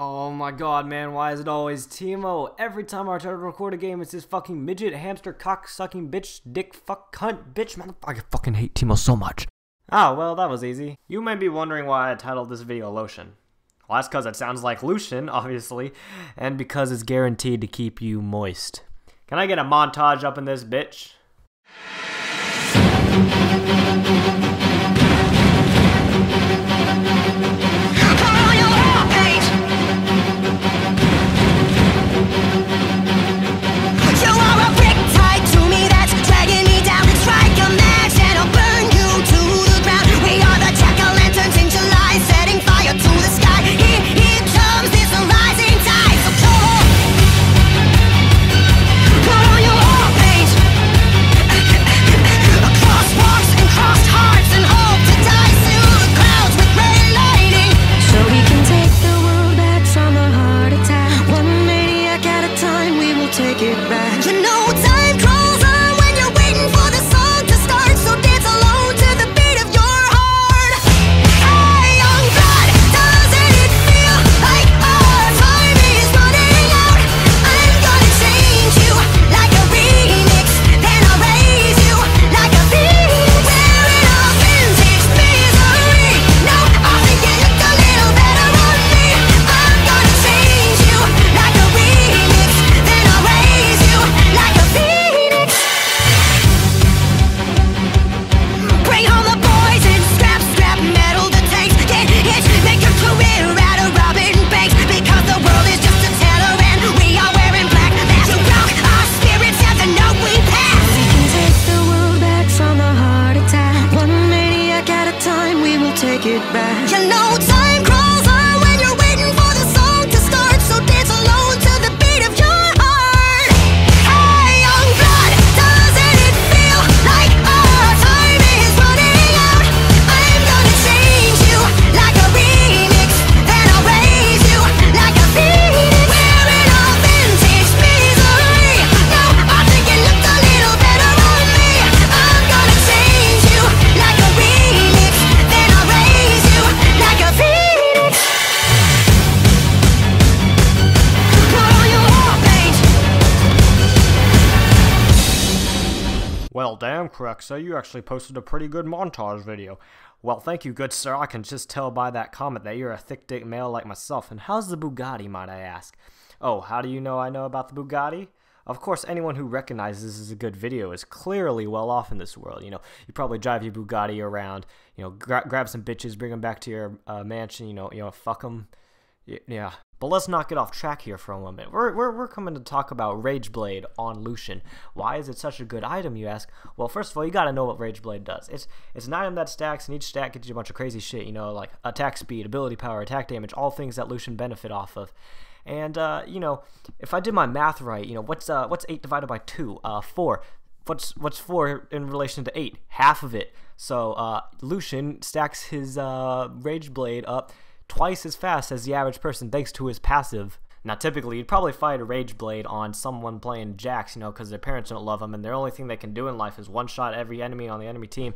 Oh my god, man, why is it always Teemo? Every time I try to record a game, it's this fucking midget, hamster, cock sucking bitch, dick, fuck, cunt, bitch, motherfucker. I fucking hate Teemo so much. Ah, well, that was easy. You may be wondering why I titled this video Lotion. Well, that's because it sounds like Lucian, obviously, and because it's guaranteed to keep you moist. Can I get a montage up in this bitch? take it back. You know back. You know time. Well, damn, Crowexza, you actually posted a pretty good montage video. Well, thank you, good sir. I can just tell by that comment that you're a thick dick male like myself. And how's the Bugatti, might I ask? Oh, how do you know I know about the Bugatti? Of course, anyone who recognizes this is a good video is clearly well off in this world. You know, you probably drive your Bugatti around, you know, gra grab some bitches, bring them back to your uh, mansion, you know, you know, fuck them. Yeah, but let's not get off track here for a moment. We're, we're, we're coming to talk about Rageblade on Lucian. Why is it such a good item, you ask? Well, first of all, you gotta know what Rageblade does. It's it's an item that stacks, and each stack gets you a bunch of crazy shit, you know, like attack speed, ability power, attack damage, all things that Lucian benefit off of. And, uh, you know, if I did my math right, you know, what's uh, what's 8 divided by 2? Uh, 4 what's what's four in relation to eight? Half of it. So uh, Lucian stacks his uh, Rage Blade up twice as fast as the average person thanks to his passive. Now, typically, you'd probably fight a Rage Blade on someone playing Jax, you know, because their parents don't love them, and their only thing they can do in life is one shot every enemy on the enemy team.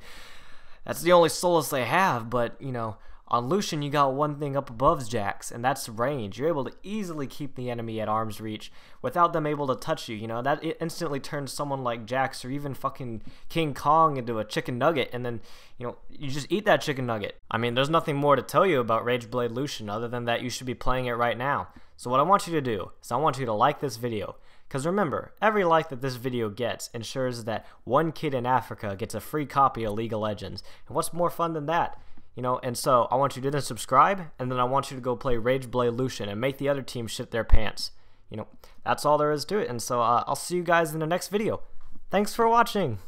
That's the only solace they have, but, you know, on Lucian, you got one thing up above Jax, and that's range. You're able to easily keep the enemy at arm's reach without them able to touch you. You know, that instantly turns someone like Jax or even fucking King Kong into a chicken nugget, and then, you know, you just eat that chicken nugget. I mean, there's nothing more to tell you about Rageblade Lucian other than that you should be playing it right now. So what I want you to do is I want you to like this video. Because remember, every like that this video gets ensures that one kid in Africa gets a free copy of League of Legends. And what's more fun than that? You know, and so I want you to then subscribe, and then I want you to go play Rage Rageblade Lucian and make the other team shit their pants. You know, that's all there is to it. And so uh, I'll see you guys in the next video. Thanks for watching.